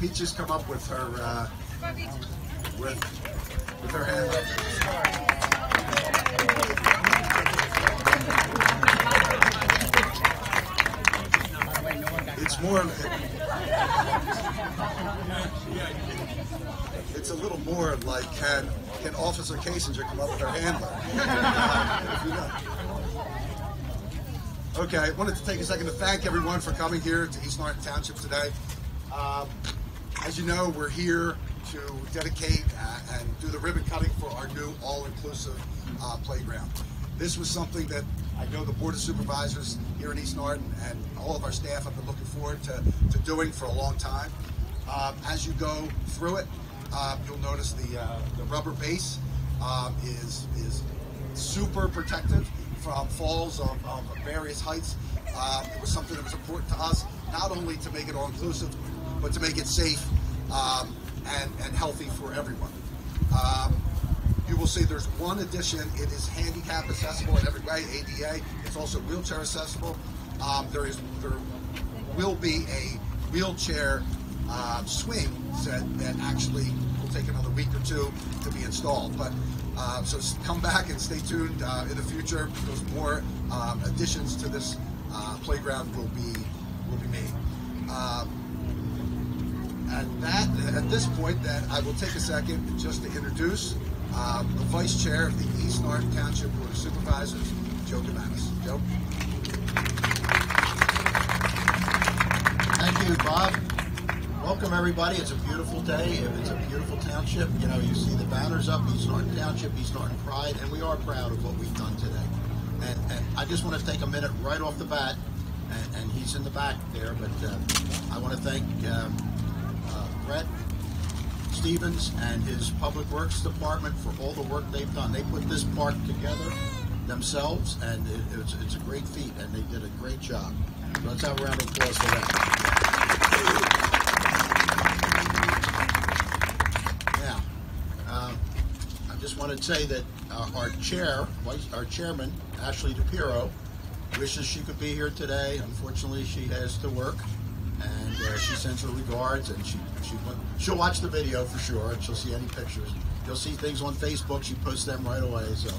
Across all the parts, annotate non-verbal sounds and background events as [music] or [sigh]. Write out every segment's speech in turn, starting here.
Peaches come up with her uh, with with her hand. It's more. It's a little more like can can Officer Kasinger come up with her handler? Okay, I wanted to take a second to thank everyone for coming here to East Norriton Township today. Um, as you know, we're here to dedicate uh, and do the ribbon cutting for our new all-inclusive uh, playground. This was something that I know the Board of Supervisors here in East Norriton and all of our staff have been looking forward to, to doing for a long time. Um, as you go through it, uh, you'll notice the, uh, the rubber base um, is, is super protective from falls of, of various heights. Uh, it was something that was important to us, not only to make it all inclusive, but to make it safe um, and, and healthy for everyone. Um, you will see there's one addition. It is handicap accessible in every way, ADA. It's also wheelchair accessible. Um, there is there will be a wheelchair uh, swing set that actually will take another week or two to be installed. But uh, so come back and stay tuned uh, in the future because more um, additions to this uh, playground will be will be made. Um, at that, at this point, then I will take a second just to introduce um, the Vice Chair of the East Norriton Township Board of Supervisors, Joe Gavanis. Joe. Thank you, Bob. Welcome, everybody. It's a beautiful day. It's a beautiful township. You know, you see the banners up, East Norton Township, East Norton Pride, and we are proud of what we've done today. And, and I just want to take a minute right off the bat, and, and he's in the back there, but uh, I want to thank um, Brett Stevens and his Public Works Department for all the work they've done. They put this park together themselves, and it, it's, it's a great feat, and they did a great job. Let's have a round of applause for them. Now, um, I just want to say that uh, our chair, our chairman, Ashley DePiero, wishes she could be here today. Unfortunately, she has to work, she sends her regards. And she she she'll watch the video for sure, and she'll see any pictures. You'll see things on Facebook. She posts them right away, so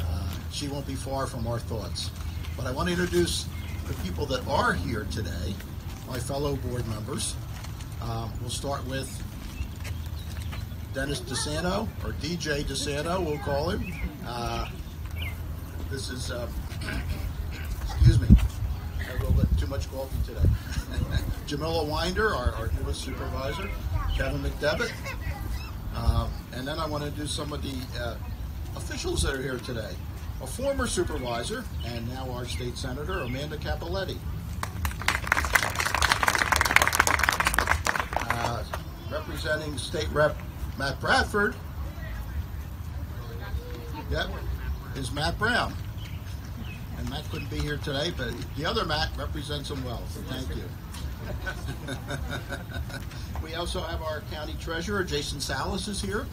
uh, she won't be far from our thoughts. But I want to introduce the people that are here today, my fellow board members. Uh, we'll start with Dennis DeSanto, or DJ DeSanto, we'll call him. Uh, this is, uh, [clears throat] excuse me, I had a little bit too much coffee today. [laughs] Jamila Winder, our, our newest supervisor, Kevin McDevitt. Um, and then I want to do some of the uh, officials that are here today. A former supervisor and now our state senator, Amanda Cappelletti. Uh, representing State Rep Matt Bradford. Yep, is Matt Brown. And Matt couldn't be here today, but the other Matt represents him well, so thank you. [laughs] we also have our county treasurer, Jason Salus, is here.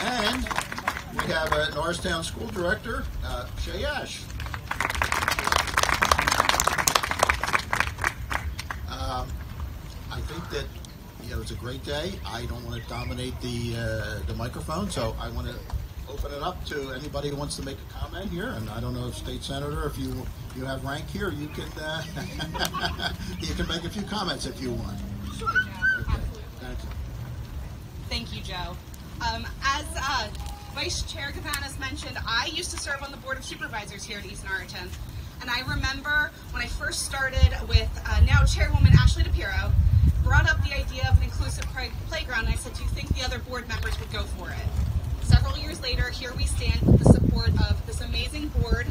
And we have a Norristown School Director, uh, Shay Ash. Um, I think that you know it's a great day. I don't want to dominate the uh, the microphone, so I want to open it up to anybody who wants to make a comment here. And I don't know, if State Senator, if you you have rank here, you can uh, [laughs] you can make a few comments if you want. Sure, Joe. Okay, Absolutely. thank you. Thank you, Joe. Um, as uh, Vice Chair Gavanis mentioned, I used to serve on the Board of Supervisors here at East Norriton. And I remember when I first started with uh, now Chairwoman Ashley DePiero, brought up the idea of an inclusive play- playground. And I said, Do you think the other board members would go for it? Several years later, here we stand with the support of this amazing board,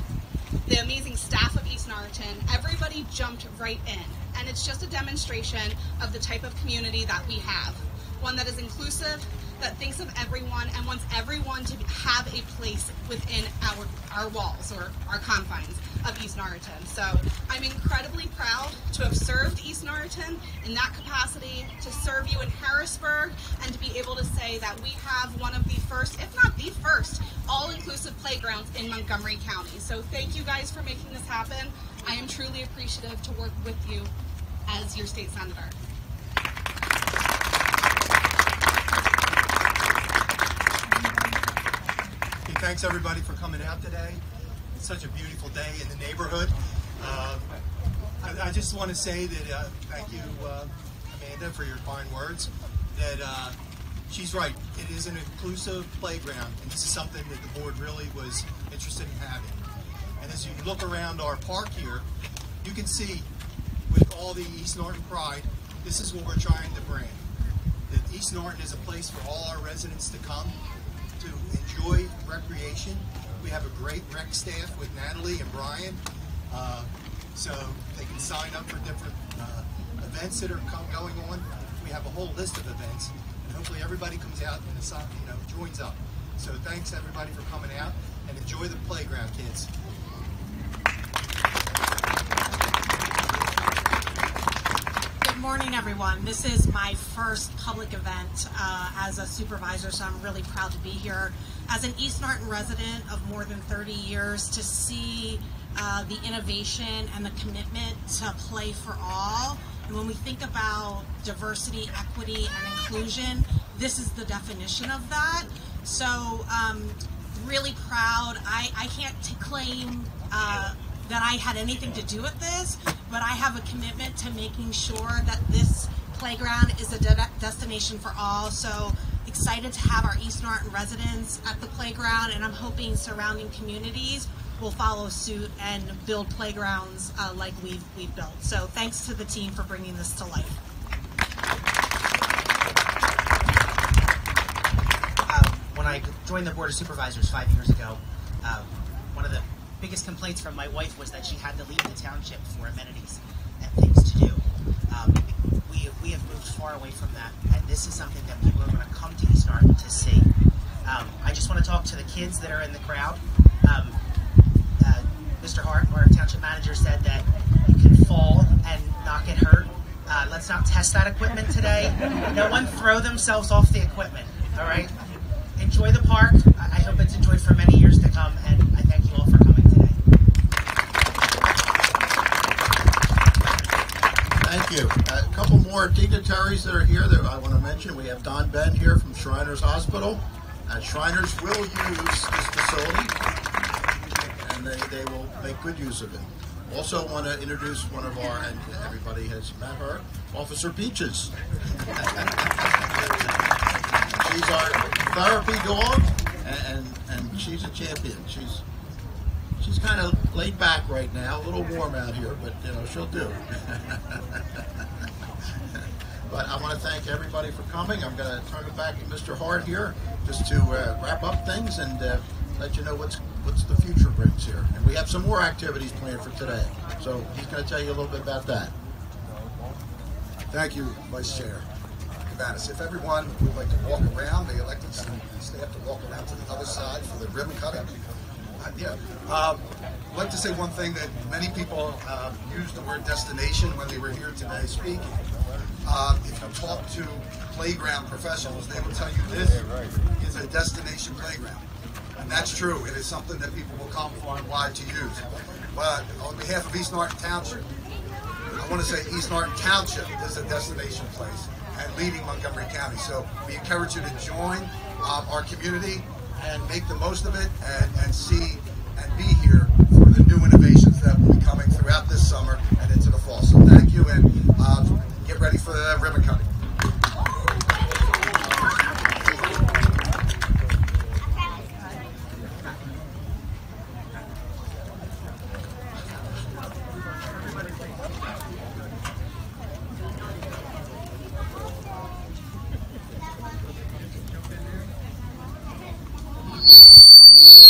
the amazing staff of East Norriton. Everybody jumped right in. And it's just a demonstration of the type of community that we have one that is inclusive, that thinks of everyone, and wants everyone to have a place within our, our walls or our confines of East Norriton. So I'm incredibly proud to have served East Norriton in that capacity, to serve you in Harrisburg, and to be able to say that we have one of the first, if not the first, all inclusive playgrounds in Montgomery County. So thank you guys for making this happen. I am truly appreciative to work with you as your state senator. Thanks everybody for coming out today. It's such a beautiful day in the neighborhood. Uh, I, I, just want to say that uh, thank you, uh, Amanda, for your kind words. That uh, she's right. It is an inclusive playground, and this is something that the board really was interested in having. And as you look around our park here, you can see with all the East Norton pride, this is what we're trying to bring. That East Norton is a place for all our residents to come to enjoy recreation. We have a great rec staff with Natalie and Brian, uh, so they can sign up for different uh, events that are going on. We have a whole list of events, and hopefully everybody comes out and you know joins up. So thanks everybody for coming out and enjoy the playground, kids. Morning, everyone. This is my first public event uh, as a supervisor, so I'm really proud to be here. As an East Norton resident of more than 30 years, to see uh, the innovation and the commitment to play for all. And when we think about diversity, equity, and inclusion, this is the definition of that. So, um, really proud. I, I can't claim uh, that I had anything to do with this, but I have a commitment to making sure that this playground is a de destination for all. So excited to have our East Norton residents at the playground, and I'm hoping surrounding communities will follow suit and build playgrounds uh, like we've, we've built. So thanks to the team for bringing this to life. Uh, when I joined the Board of Supervisors five years ago, uh, one of the biggest complaints from my wife was that she had to leave the township for amenities and things to do. Um, we, we have moved far away from that, and this is something that people are going to come to East to see. Um, I just want to talk to the kids that are in the crowd. Um, uh, Mr. Hart, our township manager, said that you can fall and not get hurt. Uh, let's not test that equipment today. No one throw themselves off the equipment, all right? Enjoy the park. I hope it's enjoyed for many years to come, and I thank you all for coming. you. A couple more that are here that I want to mention. We have Don Ben here from Shriners Hospital. Uh, Shriners will use this facility, and they, they will make good use of it. Also want to introduce one of our, and everybody has met her, Officer Peaches. [laughs] she's our therapy dog, and, and she's a champion. She's she's kind of laid back right now, a little warm out here, but you know she'll do. [laughs] want to thank everybody for coming. I'm going to turn it back to Mr. Hart here, just to uh, wrap up things and uh, let you know what's what's the future brings here. And we have some more activities planned for today, so he's going to tell you a little bit about that. Thank you, Vice Chair. If everyone would like to walk around, they elected staff to walk around to the other side for the ribbon cutting yeah. Um, I'd like to say one thing that many people uh, used the word destination when they were here today speaking. Uh, if you talk to playground professionals, they will tell you this is a destination playground. And that's true. It is something that people will come far and wide to use. But on behalf of East Norton Township, I want to say East Norton Township is a destination place and leading Montgomery County. So we encourage you to join uh, our community and make the most of it and, and see and be here for the new innovations that will be coming throughout this summer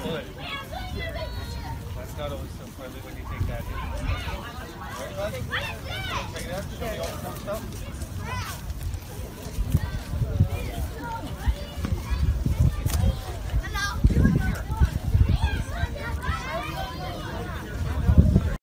foot. That's not always so friendly when you take that in. Right, bud? Check it out. Show me all the stuff.